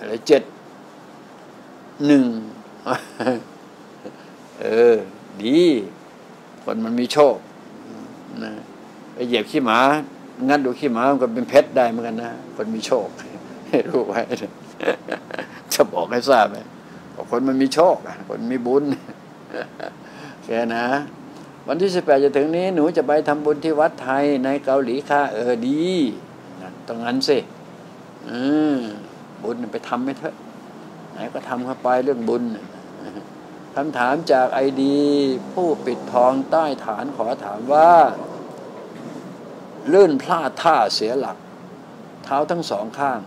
อะไรเจ็ดหนึ่งเออ ดี คนมันมีโชคนะไปเหยียบขี้หมา งั้นดูขี้หมามันก็เป็นเพชรได้เหมือนกันนะคนมีโชคให้รู้ไว้จะบอกให้ทราบไหมคนมันมีโชคคนมีบุญแค่นะ วันที่สิบแปดจะถึงนี้ หนูจะไปทำบุญที่วัดไทยในเกาหลีค่ะ เออดี ตรงนั้นสิอืม บุญไปทำไม่เถอะ ไหนก็ทำเข้าไปเรื่องบุญคำถามจากไอดี ผู้ปิดทองใต้ฐานขอถามว่า ลื่นพลาดท่าเสียหลัก เท้าทั้งสองข้าง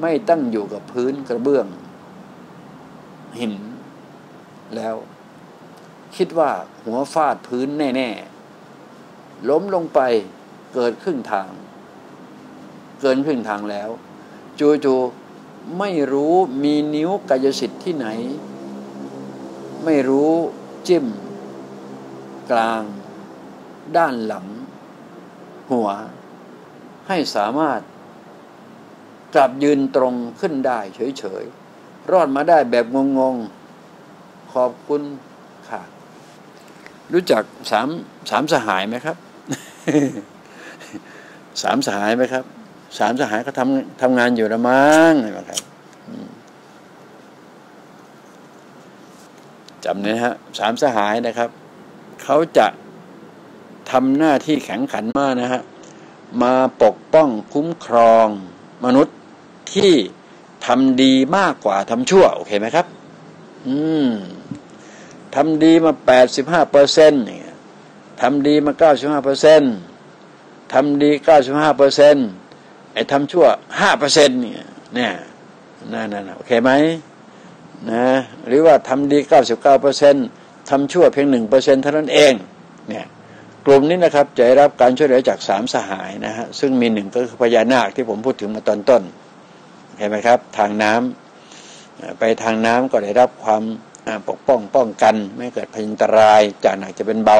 ไม่ตั้งอยู่กับพื้นกระเบื้อง หิน แล้ว คิดว่าหัวฟาดพื้นแน่ ๆ ล้มลงไปเกิดครึ่งทาง เกินครึ่งทางแล้ว จูๆ ไม่รู้มีนิ้วกายสิทธิ์ที่ไหน ไม่รู้จิ้ม กลาง ด้านหลัง หัว ให้สามารถ กลับยืนตรงขึ้นได้เฉยๆ รอดมาได้แบบงงๆ ขอบคุณค่ะ รู้จักสามสามสหายไหมครับ สามสหายไหมครับ สามสหายเขาทำทำงานอยู่ละมั้งนะครับจำเนี่ยฮะสามสหายนะครับ เขาจะทำหน้าที่แข็งขันมากนะฮะมาปกป้องคุ้มครองมนุษย์ที่ทำดีมากกว่าทำชั่ว โอเคไหมครับ อืมทำดีมาแปดสิบห้าเปอร์เซ็นต์เนี่ยทำดีมาเก้าสิบห้าเปอร์เซ็นต์ทำดีเก้าสิบห้าเปอร์เซ็นต์ ไอ้ทำชั่วห้าเปอร์เซ็นต์เนี่ยเนี่ยนั่นนั่นโอเคไหมนะหรือว่าทำดีเก้าสิบเก้าเปอร์เซ็นทำชั่วเพียงหนึ่งเปอร์เซ็นเท่านั้นเองเนี่ยกลุ่มนี้นะครับจะได้รับการช่วยเหลือจากสามสหายนะฮะซึ่งมีหนึ่งก็คือพญานาคที่ผมพูดถึงมาตอนต้นเห็นไหมครับ ทางน้ำไปทางน้ำก็ได้รับความปกป้องป้องกัน ไม่เกิดพยันตราย จากหนักจะเป็นเบา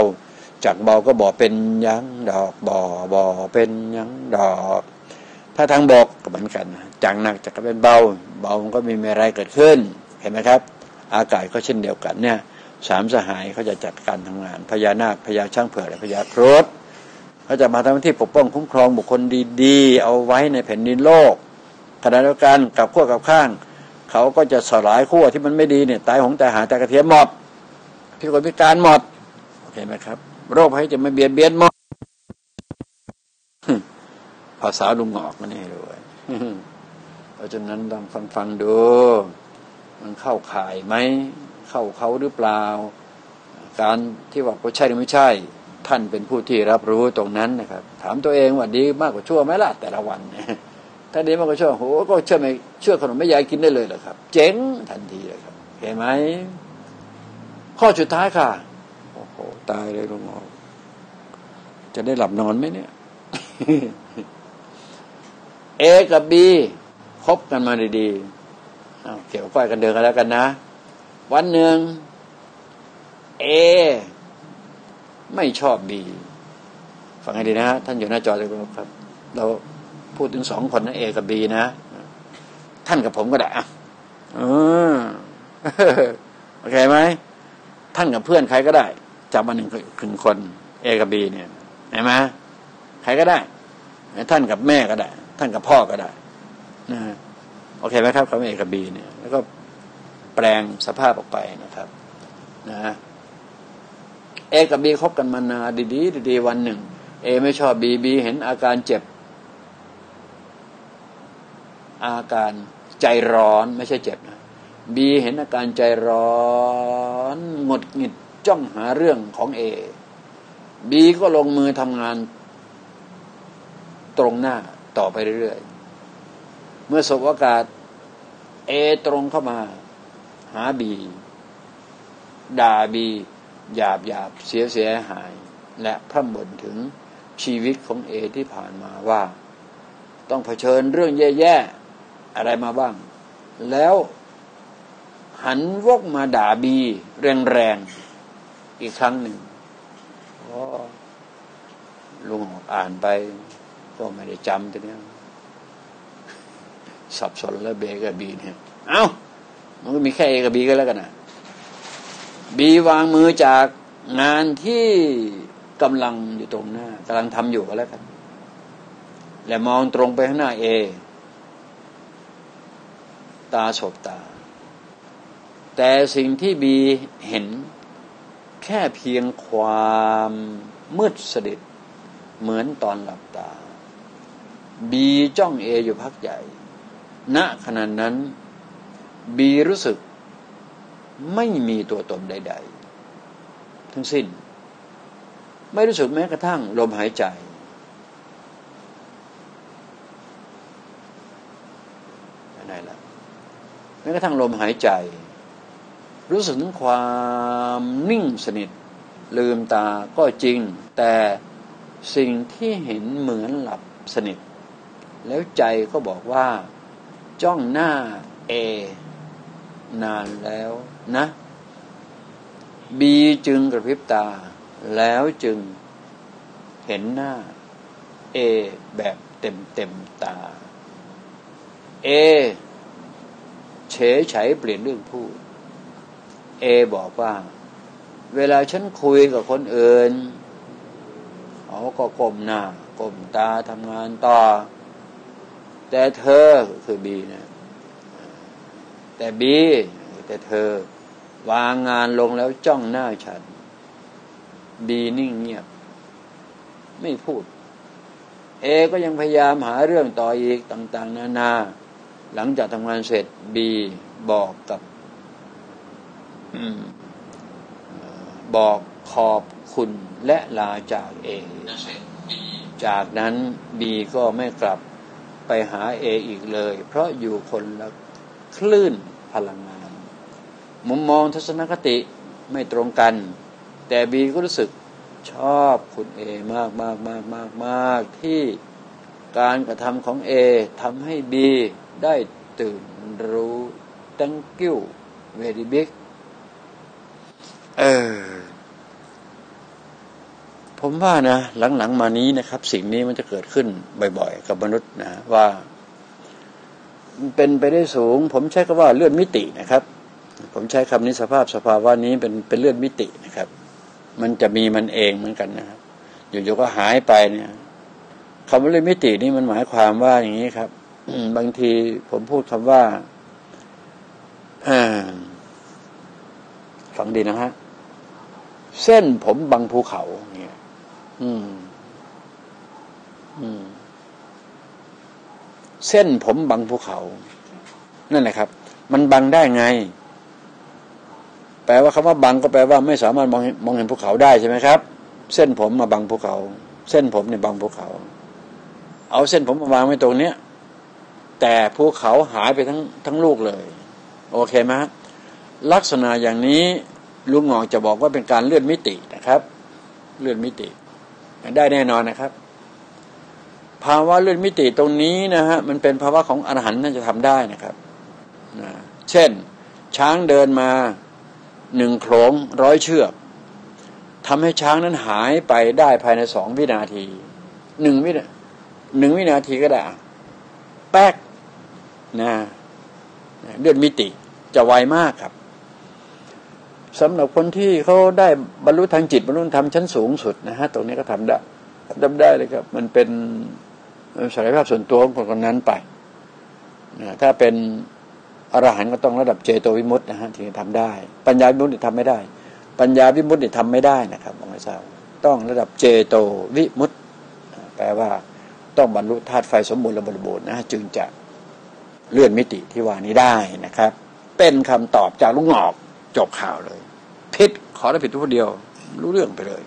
จากเบาก็บ่อเป็นยังดอกบ่อบ่อเป็นยังดอก ถ้าทางบกก็เหมือนกันจากหนักจะเป็นเบา เบามันก็มีอะไรเกิดขึ้น เห็นไหมครับ อากาศก็เช่นเดียวกันเนี่ยสามสหายเขาจะจัดการทำงานพญานาคพญาช่างเผือกและพญาครดเขาจะมาทำหน้าที่ปกป้องคุ้มครองบุคคลดีๆ เอาไว้ในแผ่นดินโลกขณะเดียวกันกับขั้วกับข้าง เขาก็จะสลายขั้วที่มันไม่ดีเนี่ยตายหงตายหาตายกระเทียมหมดพิกลพิการหมดเห็นไหมครับ โรคภัยจะไม่เบียดเบียนหมด ภาษาลุงหงอกมันนี่ด้วยเพราะฉะนั้นต้องฟังฟังดู มันเข้าข่ายไหม เข้าเขาหรือเปล่า การที่ว่าใช่หรือไม่ใช่ ท่านเป็นผู้ที่รับรู้ตรงนั้นนะครับ ถามตัวเองว่าดีมากกว่าชั่วไหมล่ะแต่ละวันถ้าดีมากกว่าชั่วโหก็เชื่อไหมเชื่อขนมไม่ยายกินได้เลยเหรอครับ เจ๋งทันทีเลยครับเห็นไหมข้อสุดท้ายค่ะโอ้โหตายเลยลุงออจะได้หลับนอนไหมเนี่ย เอกับบีคบกันมาดีๆเกี่ยวก้อยกันเดินกันแล้วกันนะ วันหนึ่งเอไม่ชอบบีฟังให้ดีนะ ท่านอยู่หน้าจอเลยครับ เราพูดถึงสองคนนะเอกับบีนะ ท่านกับผมก็ได้อะโอเคไหมท่านกับเพื่อนใครก็ได้จับมาหนึ่งหนึ่งคน เอกับบีเนี่ยเห็นไหมใครก็ได้ท่านกับแม่ก็ได้ ท่านกับพ่อก็ได้นะโอเคไหมครับคำว่าเอกับบีเนี่ยแล้วก็แปลงสภาพออกไปนะครับ นะเอกับบีคบกันมานานดีๆดีๆวันหนึ่ง เอไม่ชอบบีบีเห็นอาการเจ็บ อาการใจร้อนไม่ใช่เจ็บนะบีเห็นอาการใจร้อนหงดหงิดจ้องหาเรื่องของเอบีก็ลงมือทำงานตรงหน้า ต่อไปเรื่อยเมื่อสบโอกาสเอตรงเข้ามา หาบี ด่าบีหยาบหยาบเสียเสียหาย และพร่ำบ่นถึงชีวิตของเอที่ผ่านมาว่า ต้องเผชิญเรื่องแย่ๆ อะไรมาบ้าง แล้วหันวกมาด่าบี แรงๆ อีกครั้งหนึ่งลุงอ่านไป ก็ไม่ได้จำตัวนี้สับสนแล้วเบกับบีเนี่ย เอา้า มันก็มีแค่เอกับบีก็แล้วกันนะบีวางมือจากงานที่กำลังอยู่ตรงหน้ากำลังทำอยู่ก็แล้วกัน และมองตรงไปข้างหน้าเอ ตาสบตา แต่สิ่งที่บีเห็นแค่เพียงความมืดสดิทเหมือนตอนหลับตา บีจ้องเออยู่พักใหญ่ ณขณะนั้นบีรู้สึกไม่มีตัวตนใด ๆ ทั้งสิ้น ไม่รู้สึกแม้กระทั่งลมหายใจ อะไรล่ะแม้กระทั่งลมหายใจ รู้สึกถึงความนิ่งสนิท ลืมตาก็จริง แต่สิ่งที่เห็นเหมือนหลับสนิท แล้วใจก็บอกว่า จ้องหน้าเอนานแล้วนะบีจึงกระพริบตา แล้วจึงเห็นหน้าเอแบบเต็มเต็มตาเอเฉยเฉยเปลี่ยนเรื่องพูดเอบอกว่า เวลาฉันคุยกับคนอื่นเขาก็ก้มหน้าก้มตาทำงานต่อ แต่เธอคือบีนะแต่บีแต่เธอ วางงานลงแล้วจ้องหน้าฉัน บีนิ่งเงียบ ไม่พูด เอก็ยังพยายามหาเรื่องต่ออีกต่าง ๆ นานา หลังจากทำงานเสร็จบีบอกกับบอกขอบคุณและลาจากเอจากนั้นบีก็ไม่กลับ ไปหาเออีกเลย เพราะอยู่คนละคลื่นพลังงาน มุมมองทัศนคติไม่ตรงกัน แต่บีก็รู้สึกชอบคุณเอมากมากมากมากมากที่การกระทำของเอทำให้บีได้ตื่นรู้ thank you very big เออ ผมว่านะหลังๆมานี้นะครับ สิ่งนี้มันจะเกิดขึ้นบ่อย ๆ กับมนุษย์นะว่าเป็นไปได้สูง ผมใช้คำว่าเลื่อนมิตินะครับ ผมใช้คำนี้สภาพสภาวะนี้เป็นเป็นเลื่อนมิตินะครับ มันจะมีมันเองเหมือนกันนะครับอยู่ๆก็หายไปเนี่ยคำว่าเลื่อนมิตินี่มันหมายความว่าอย่างนี้ครับบางทีผมพูดคำว่าฟังดีนะฮะเส้นผมบังภูเขาเนี่ย อืม อืม เส้นผมบังภูเขา นั่นแหละครับ มันบังได้ไง แปลว่าคำว่าบังก็แปลว่าไม่สามารถมองมองเห็นภูเขาได้ใช่ไหมครับ เส้นผมมาบังภูเขา เส้นผมเนี่ยบังภูเขา เอาเส้นผมมาวางไว้ตรงเนี้ยแต่ภูเขาหายไปทั้งทั้งลูกเลย โอเคไหมลักษณะอย่างนี้ลุงหงอกจะบอกว่าเป็นการเลื่อนมิตินะครับ เลื่อนมิติ ได้แน่นอนนะครับ ภาวะเลื่อนมิติตรงนี้นะฮะมันเป็นภาวะของอรหันต์น่าจะทำได้นะครับนะเช่น ช้างเดินมาหนึ่งโขลงร้อยเชือกทำให้ช้างนั้นหายไปได้ภายในสองวินาทีหนึ่งวิหนึ่งวินาทีก็ได้ แป๊กนะเลื่อนมิติจะไวมากครับ สำหรับคนที่เขาได้บรรลุทางจิตบรรลุธรรมชั้นสูงสุดนะฮะตรงนี้ก็ทำได้ทำได้เลยครับ มันเป็นศักยภาพส่วนตัวของคนนั้นไปนะถ้าเป็นอรหันต์ก็ต้องระดับเจโตวิมุตต์นะฮะถึงจะทำได้ ปัญญาวิมุตต์ทำไม่ได้ ปัญญาวิมุตต์ทำไม่ได้นะครับมองไม่ทราบต้องระดับเจโตวิมุตต์แปลว่าต้องบรรลุธาตุไฟสมบูรณ์และบริบูรณ์นะจึงจะเลื่อนมิติที่ว่านี้ได้นะครับ เป็นคำตอบจากลุงหงอก จบข่าวเลย ผิดขอได้ผิดทุกคนเดียว รู้เรื่องไปเลย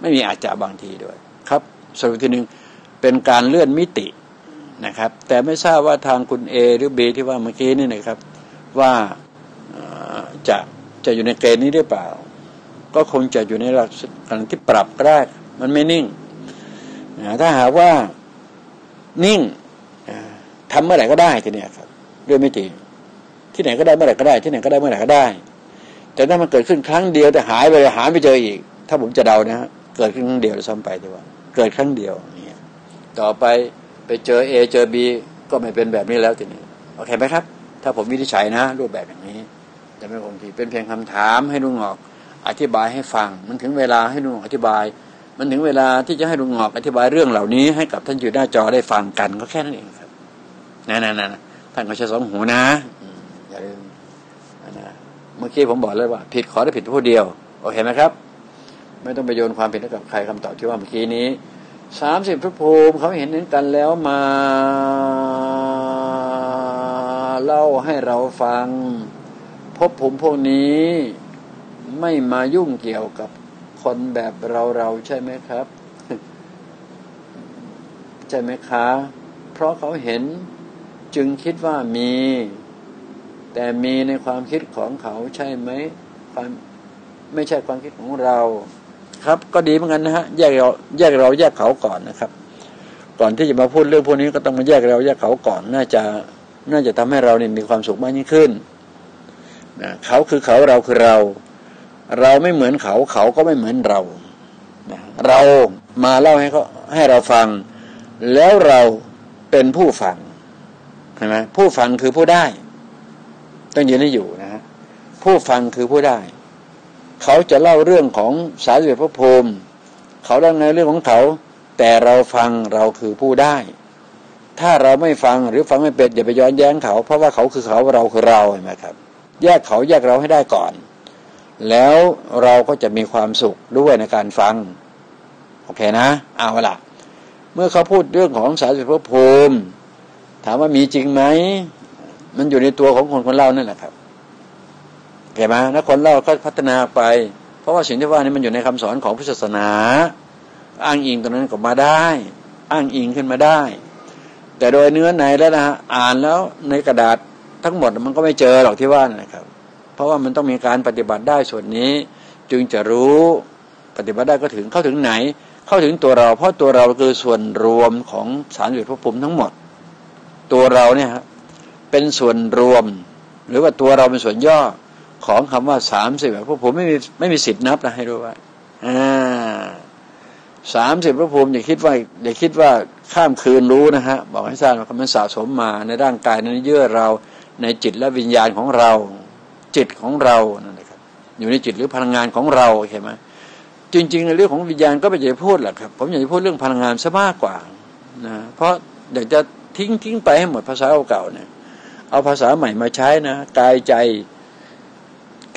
ไม่มีอาจจะบางทีด้วย ครับสรุปทีหนึ่งเป็นการเลื่อนมิตินะครับ แต่ไม่ทราบว่าทางคุณเอหรือเบที่ว่าเมื่อกี้นี่นะครับ ว่าจะจะอยู่ในเกณฑ์นี้หรือเปล่า ก็คงจะอยู่ในหลักการที่ปรับก็ได้มันไม่นิ่งถ้าหากว่านิ่งทำเมื่อไหร่ก็ได้ทีเนี้ครับเรื่องมิติที่ไหนก็ได้เมื่อไหร่ก็ได้ ที่ไหนก็ได้เมื่อไหร่ก็ได้ แต่ถ้ามันเกิดขึ้นครั้งเดียวแต่หายไปหาไม่เจออีก ถ้าผมจะเดานะฮะเกิดขึ้นครั้งเดียวซ้ำไปดีว่า เกิดครั้งเดียวเนี่ต่อไปไปเจอเอเจอบีก็ไม่เป็นแบบนี้แล้วทีนี้โอเคไหมครับ ถ้าผมวินิจฉัยนะ รูปแบบอย่างนี้จะไม่คงที่เป็นเพียงคำถามให้ลุงหอกอธิบายให้ฟัง มันถึงเวลาให้ลุงหอกอธิบาย มันถึงเวลาที่จะให้ลุงหอกอธิบายเรื่องเหล่านี้ ให้กับท่านอยู่หน้าจอได้ฟังกันก็แค่นั้นเองครับนั่นๆท่านก็ใช้สองหูนะอย่าลืมนะ เมื่อกี้ผมบอกเลยว่า ผิดขอได้ผิดผู้เดียว โอเคไหมครับ ไม่ต้องไปโยนความผิดให้กับใครคำตอบที่ว่าเมื่อกี้นี้สามสิบพระภูมิเขาเห็นเห็นกันแล้วมา เล่าให้เราฟัง พบภูมิพวกนี้ไม่มายุ่งเกี่ยวกับคนแบบเราเราใช่ไหมครับ ใช่ไหมคะ เพราะเขาเห็นจึงคิดว่ามี แต่มีในความคิดของเขาใช่ไหมความไม่ใช่ความคิดของเรา ครับ ก็ดีเหมือนกันนะฮะแยกเราแยกเราแยกเขาก่อนนะครับ ก่อนที่จะมาพูดเรื่องพวกนี้ก็ต้องมาแยกเราแยกเขาก่อน น่าจะน่าจะทำให้เราเนี่ยมีความสุขมากยิ่งขึ้นนะเขาคือเขาเราคือเรา เราไม่เหมือนเขาเขาก็ไม่เหมือนเรานะเรามาเล่าให้เขาให้เราฟัง แล้วเราเป็นผู้ฟังใช่ไหมผู้ฟังคือผู้ได้ ต้องยืนให้อยู่นะฮะผู้ฟังคือผู้ได้ เขาจะเล่าเรื่องของสารีพระภูมิเขาเล่าในเรื่องของเขา แต่เราฟังเราคือผู้ได้ ถ้าเราไม่ฟังหรือฟังไม่เป็นอย่าไปย้อนแย้งเขา เพราะว่าเขาคือเขาเราคือเราเห็นไหมครับ แยกเขาแยกเราให้ได้ก่อน แล้วเราก็จะมีความสุขด้วยในการฟังโอเคนะเอาละเมื่อเขาพูดเรื่องของสารีพระภูมิถามว่ามีจริงไหม มันอยู่ในตัวของคนคนเล่านั่นแหละครับเห็นไหมแล้วคนเล่าก็พัฒนาไป เพราะว่าสิ่งที่ว่านี่มันอยู่ในคำสอนของพุทธศาสนา อ้างอิงตรงนั้นก็มาได้ อ้างอิงขึ้นมาได้ แต่โดยเนื้อในแล้วนะอ่านแล้วในกระดาษทั้งหมดมันก็ไม่เจอหรอกที่ว่านะครับ เพราะว่ามันต้องมีการปฏิบัติได้ส่วนนี้ จึงจะรู้ปฏิบัติได้ก็ถึงเข้าถึงไหน เข้าถึงตัวเรา เพราะตัวเราคือส่วนรวมของสารอยู่พระภูมิทั้งหมด ตัวเราเนี่ยครับ เป็นส่วนรวม หรือว่าตัวเราเป็นส่วนย่อของคำว่าสามสิบพระภูมิไม่มีไม่มีสิทธิ์นับนะให้รู้ไว่าอ่าสามสิบพระภูมิอย่าคิดว่าอย่าคิดว่าข้ามคืนรู้นะฮะบอกให้ทราบว่ามันสะสมมาในร่างกายในเยื่อเราในจิตและวิญญาณของเรา จิตของเรานั่นแหละครับอยู่ในจิตหรือพลังงานของเราเห็นไหมจริง ๆ ในเรื่องของวิญญาณก็ไม่อยากพูดหรอกครับ ผมอยากจะพูดเรื่องพลังงานซะมากกว่านะเพราะอยากจะทิ้งทิ้งไปให้หมดภาษาเก่าเนี่ย เอาภาษาใหม่มาใช้นะกายใจ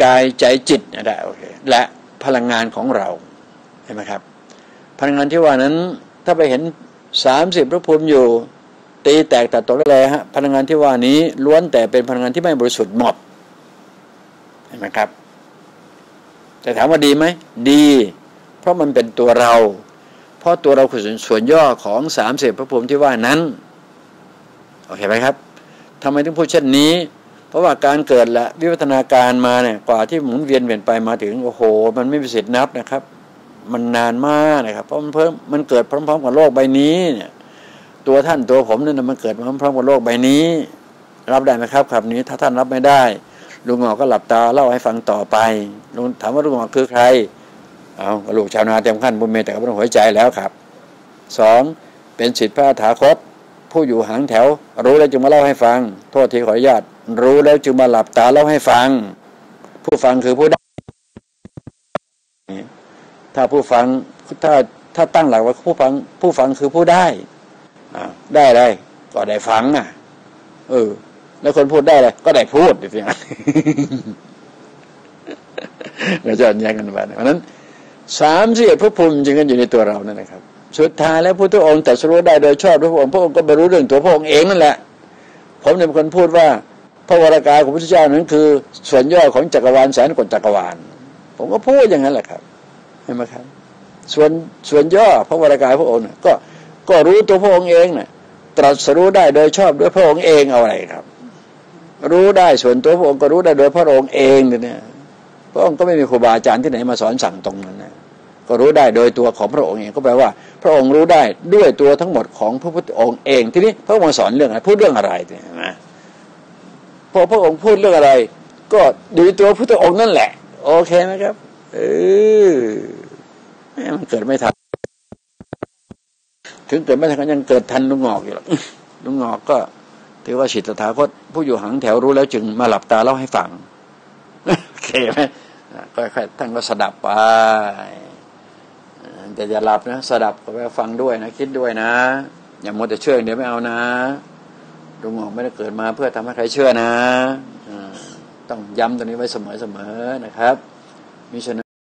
กายใจจิตนะได้โอเคและพลังงานของเราเห็นไหมครับ พลังงานที่ว่านั้น ถ้าไปเห็นสามสิบพระภูมิอยู่ ตีแตกตัดตกได้เลยฮะพลังงานที่ว่านี้ล้วนแต่เป็นพลังงานที่ไม่บริสุทธิ์หมดเห็นไหมครับ แต่ถามว่าดีไหมดี เพราะมันเป็นตัวเรา เพราะตัวเราคือส่วนย่อของสามสิบพระภูมิที่ว่านั้น โอเคไหมครับ ทำไมถึงพูดเช่นนี้ เพราะว่าการเกิดและวิวัฒนาการมาเนี่ยกว่าที่หมุนเวียนเวียนไปมาถึงโอ้โห มันไม่มีสิทธิ์นับนะครับ มันนานมากนะครับ เพราะมันเพิ่มมันเกิดพร้อม ๆ กับโลกใบนี้เนี่ยตัวท่านตัวผมเนี่ยมันเกิดพร้อมๆกับโลกใบนี้ รับได้ไหมครับครับนี้ ถ้าท่านรับไม่ได้ลุงหงอกก็หลับตาเล่าให้ฟังต่อไปลุงถามว่าลุงหงอคือใครเอาลูกชาวนาเต็มขั้นบุญเมตแต่ก็ต้องหัวใจแล้วครับสองเป็นสิทธิพระถาคต ผู้อยู่หางแถว รู้แล้วจึงมาเล่าให้ฟัง โทษทีขออนุญาต รู้แล้วจึงมาหลับตาเล่าให้ฟัง ผู้ฟังคือผู้ได้ถ้าผู้ฟังถ้าถ้าตั้งหลักว่าผู้ฟัง ผู้ฟังคือผู้ได้ได้อะไรก็ได้ฟังอะเออ แล้วคนพูดได้เลยก็ได้พูดอย่างนี้เราจะแย่งกันไปเพราะนั้นสามสี่พระภูมิจริงกันอยู่ในตัวเรานั่นนะครับ สุดท้ายแล้วพระพุทธองค์แต่สรู้ได้โดยชอบพระองค์พระองค์ก็ไปรู้เรื่องตัวพระองค์เองนั่นแหละ ผมเนี่ยเป็นคนพูดว่า พระวรากายของพระพุทธเจ้านั้นคือ ส่วนย่อของจักรวาลแสนกว่าจักรวาล ผมก็พูดอย่างนั้นแหละครับเห็นไหมครับ ส่วนส่วนย่อพระวรากายพระองค์ก็ก็รู้ตัวพระองค์เองนะ่ะตรัสรู้ได้โดยชอบด้วยพระองค์เองเอาอะไรครับ รู้ได้ส่วนตัวพระองค์ก็รู้ได้โดยพระองค์เองเนี่ยพระองค์ก็ไม่มีครูบาอาจารย์ที่ไหนมาสอนสั่งตรงนั้นนะ ก็รู้ได้โดยตัวของพระองค์เองก็แปลว่า พระองค์รู้ได้ด้วยตัวทั้งหมดของพระพุทธองค์เอง ทีนี้พระองค์สอนเรื่องอะไรพูดเรื่องอะไรเนี่ยนะพอพระองค์พูดเรื่องอะไร ก็ดูตัวพุทธองค์นั่นแหละ โอเคไหมครับ เออมันเกิดไม่ทันถึงเกิดไม่ทันก็ยังเกิดทันลุงงอกอยู่หรอกลุงงอกก็ถือว่าฉิตถาคตผู้อยู่หังแถวรู้แล้วจึงมาหลับตาเล่าให้ฟังโอเคไหมค่อยๆท่านก็สดับไป แต่อย่าหลับนะสดับก็ไปฟังด้วยนะ คิดด้วยนะ อย่ามัวแต่เชื่อเดี๋ยวไม่เอานะดวงออกไม่ได้เกิดมาเพื่อทำให้ใครเชื่อนะ ต้องย้ำตรงนี้ไว้เสมอๆนะครับมิฉะนั้น